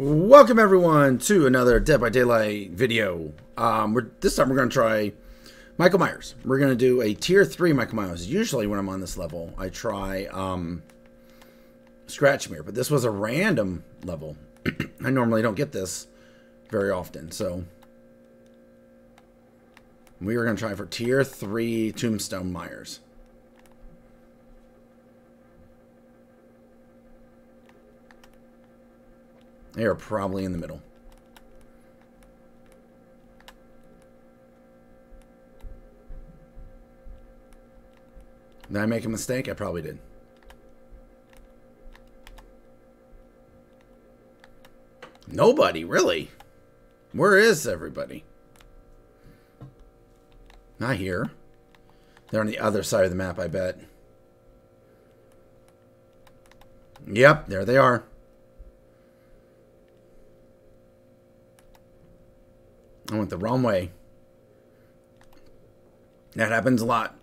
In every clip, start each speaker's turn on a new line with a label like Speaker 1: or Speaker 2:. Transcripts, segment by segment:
Speaker 1: Welcome everyone to another Dead by Daylight video. Um, this time we're going to try Michael Myers. We're going to do a tier 3 Michael Myers. Usually when I'm on this level, I try um, Scratch Mirror, but this was a random level. I normally don't get this very often, so we are going to try for tier 3 Tombstone Myers. They are probably in the middle. Did I make a mistake? I probably did. Nobody, really? Where is everybody? Not here. They're on the other side of the map, I bet. Yep, there they are. I went the wrong way. That happens a lot.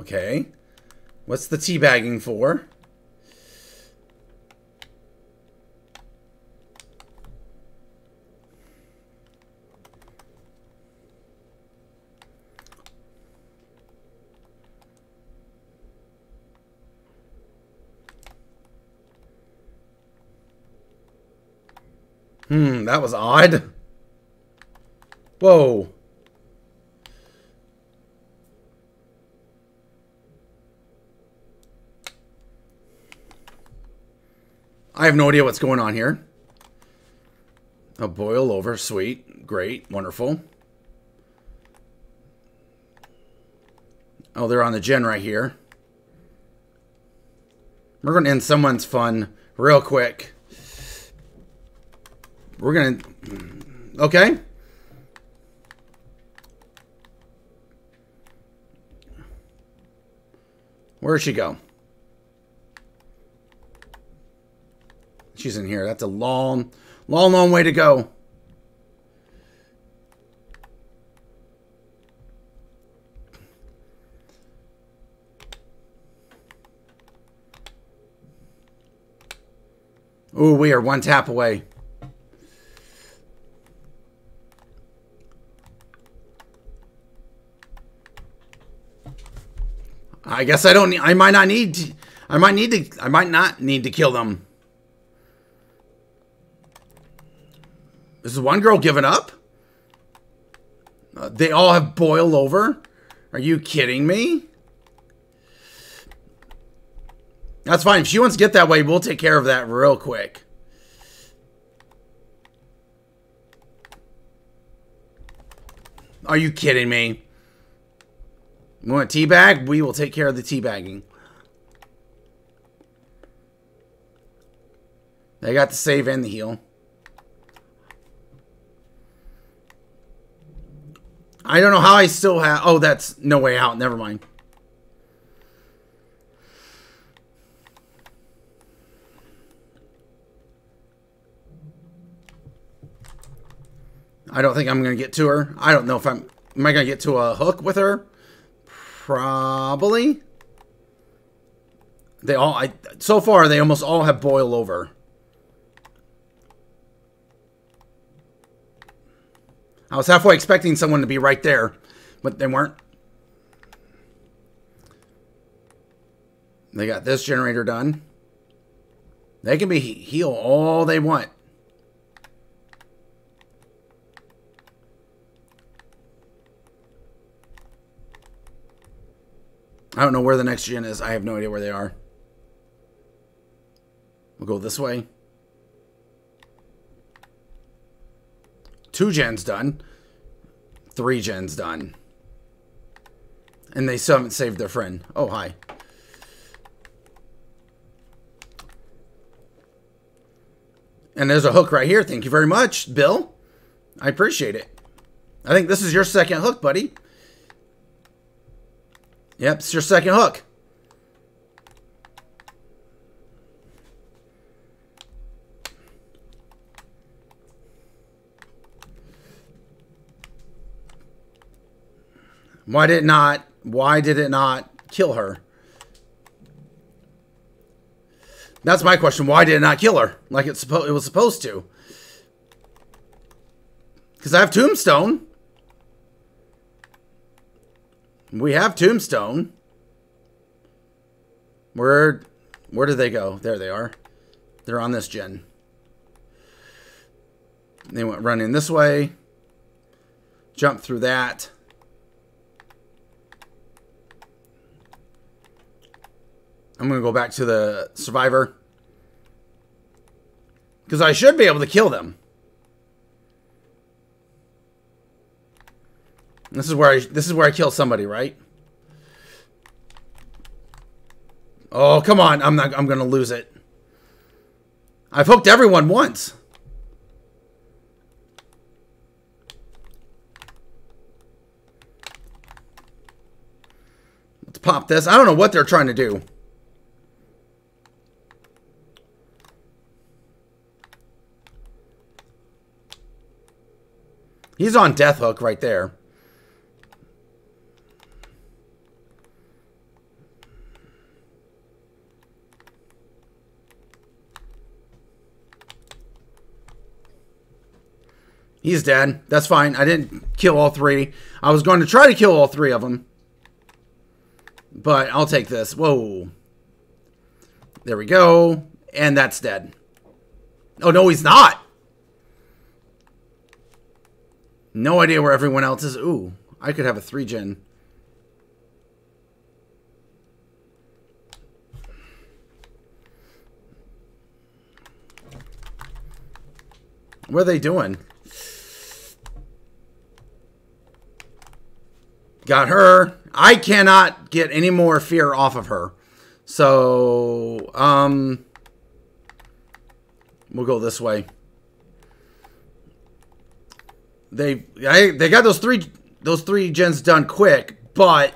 Speaker 1: Okay. What's the teabagging for? Hmm, that was odd. Whoa. I have no idea what's going on here. A boil over. Sweet. Great. Wonderful. Oh, they're on the gen right here. We're going to end someone's fun real quick. We're going to... Okay. Where'd she go? She's in here. That's a long, long, long way to go. Ooh, we are one tap away. I guess I don't. I might not need. I might need to. I might not need to kill them. This is one girl giving up. Uh, they all have boiled over. Are you kidding me? That's fine. If she wants to get that way, we'll take care of that real quick. Are you kidding me? You want teabag? We will take care of the teabagging. They got the save and the heal. I don't know how I still have... Oh, that's no way out. Never mind. I don't think I'm going to get to her. I don't know if I'm... Am I going to get to a hook with her? Probably. They all... I So far, they almost all have boil over. I was halfway expecting someone to be right there, but they weren't. They got this generator done. They can be heal all they want. I don't know where the next gen is. I have no idea where they are. We'll go this way. Two gens done. Three gens done. And they still haven't saved their friend. Oh, hi. And there's a hook right here. Thank you very much, Bill. I appreciate it. I think this is your second hook, buddy. Yep, it's your second hook. Why did it not? Why did it not kill her? That's my question. Why did it not kill her? Like it supposed. it was supposed to. Because I have Tombstone. We have Tombstone. Where where did they go? There they are. They're on this gen. They went running this way. Jump through that. I'm going to go back to the survivor. Because I should be able to kill them. This is where I this is where I kill somebody, right? Oh, come on. I'm not I'm going to lose it. I've hooked everyone once. Let's pop this. I don't know what they're trying to do. He's on death hook right there. He's dead. That's fine. I didn't kill all three. I was going to try to kill all three of them. But I'll take this. Whoa. There we go. And that's dead. Oh, no, he's not. No idea where everyone else is. Ooh, I could have a three gen. What are they doing? Got her. I cannot get any more fear off of her. So, um, we'll go this way. They I, they got those three those three gens done quick, but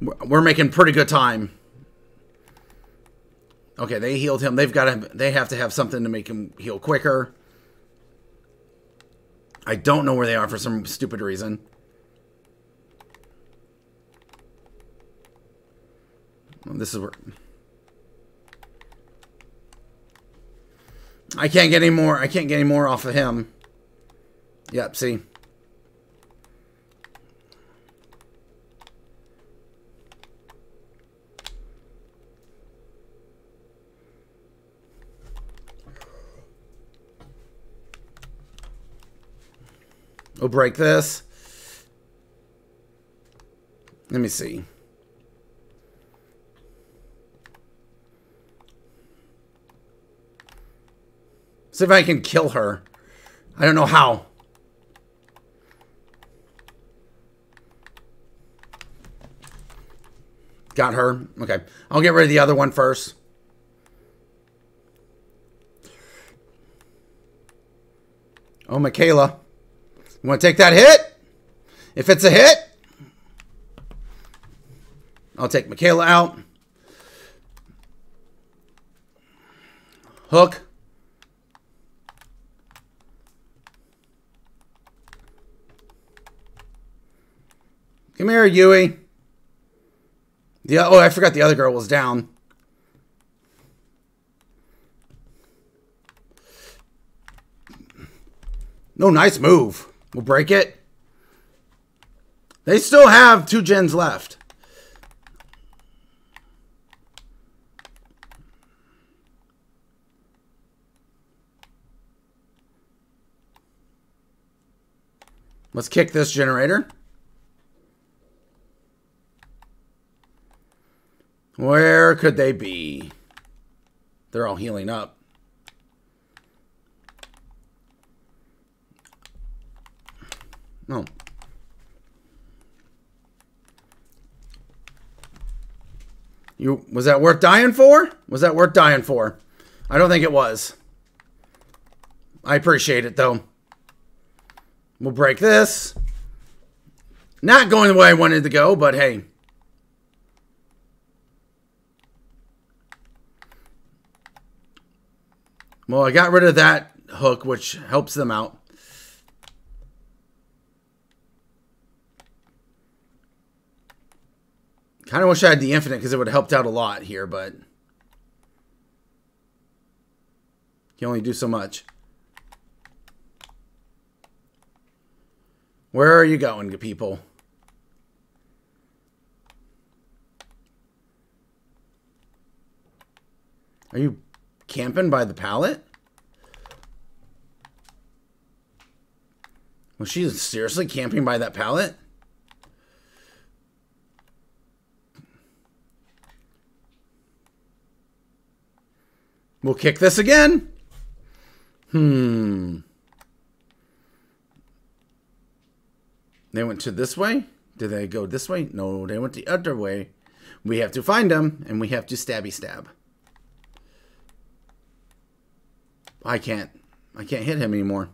Speaker 1: we're making pretty good time. Okay, they healed him. They've got to they have to have something to make him heal quicker. I don't know where they are for some stupid reason. This is where I can't get any more. I can't get any more off of him. Yep, see? We'll break this. Let me see. See if I can kill her. I don't know how. Got her. Okay. I'll get rid of the other one first. Oh, Mikaela. You want to take that hit? If it's a hit, I'll take Mikaela out. Hook. Come here, Yui. The oh, I forgot the other girl was down. No, nice move. We'll break it. They still have two gens left. Let's kick this generator. Where could they be? They're all healing up. No. You was that worth dying for? Was that worth dying for? I don't think it was. I appreciate it though. We'll break this. Not going the way I wanted to go, but hey. Well, I got rid of that hook, which helps them out. Kind of wish I had the infinite because it would have helped out a lot here, but... You only do so much. Where are you going, people? Are you camping by the pallet? Was she seriously camping by that pallet? We'll kick this again. Hmm. They went to this way? Did they go this way? No, they went the other way. We have to find them, and we have to stabby stab. I can't. I can't hit him anymore.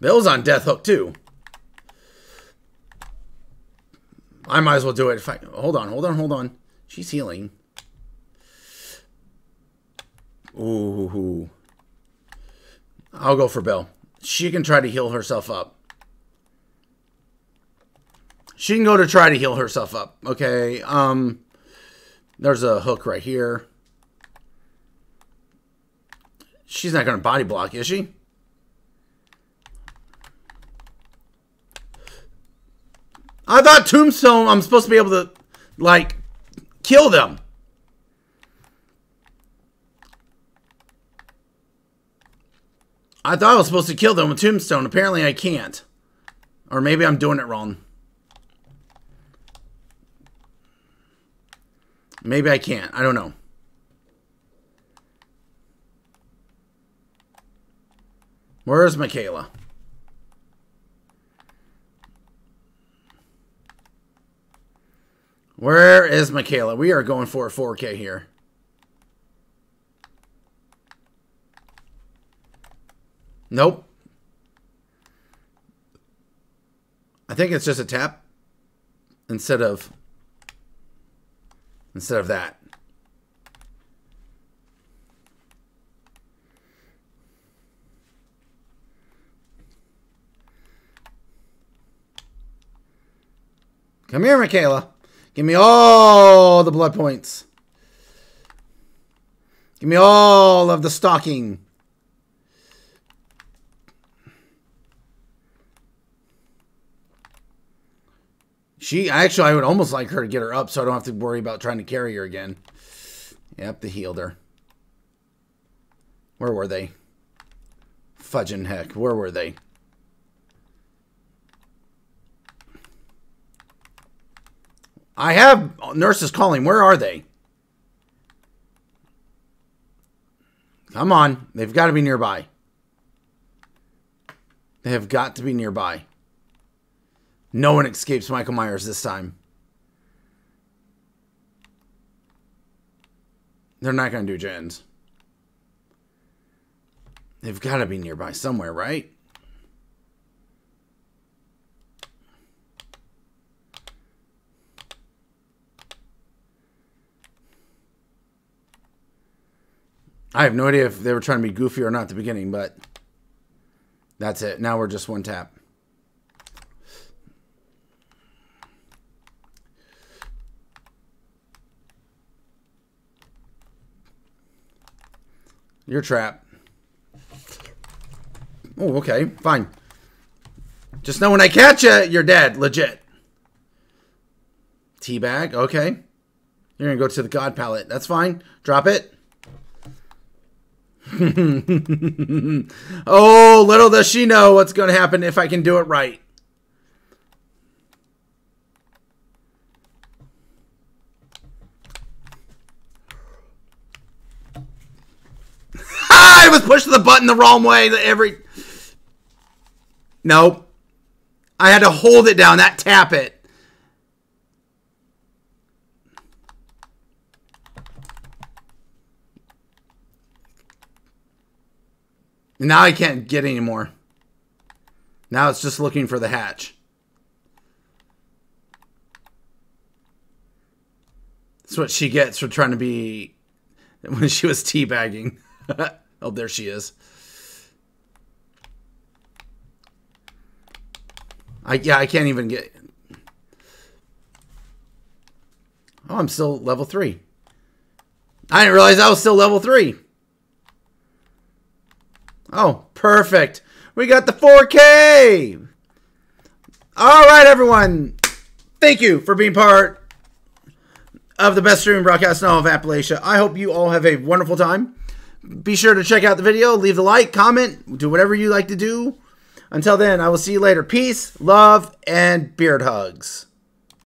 Speaker 1: Bill's on death hook too. I might as well do it. If I hold on, hold on, hold on. She's healing. Ooh. I'll go for Bill. She can try to heal herself up. She can go to try to heal herself up. Okay. Um there's a hook right here. She's not going to body block, is she? I thought Tombstone, I'm supposed to be able to, like, kill them. I thought I was supposed to kill them with Tombstone. Apparently I can't. Or maybe I'm doing it wrong. Maybe I can't. I don't know. Where's Mikaela? Where is Mikaela? We are going for a 4K here. Nope. I think it's just a tap instead of instead of that. Come here, Mikaela. Give me all the blood points. Give me all of the stocking. She actually, I would almost like her to get her up so I don't have to worry about trying to carry her again. Yep, the healed her. Where were they? Fudging heck, where were they? I have Nurse's Calling. Where are they? Come on. They've got to be nearby. They have got to be nearby. No one escapes Michael Myers this time. They're not going to do gens. They've got to be nearby somewhere, right? I have no idea if they were trying to be goofy or not at the beginning, but that's it. Now we're just one tap. You're trapped. Oh, okay. Fine. Just know when I catch you, you're dead. Legit. Teabag. Okay. You're going to go to the God pallet. That's fine. Drop it. oh, little does she know what's going to happen if I can do it right. I was pushing the button the wrong way every... Nope. I had to hold it down, that tap it. Now I can't get any more. Now it's just looking for the hatch. That's what she gets for trying to be when she was teabagging. oh, there she is. I yeah, I can't even get. Oh, I'm still level three. I didn't realize I was still level three. Oh, perfect. We got the 4K. All right, everyone. Thank you for being part of the best streaming broadcast in all of Appalachia. I hope you all have a wonderful time. Be sure to check out the video, leave the like, comment, do whatever you like to do. Until then, I will see you later. Peace, love, and beard hugs.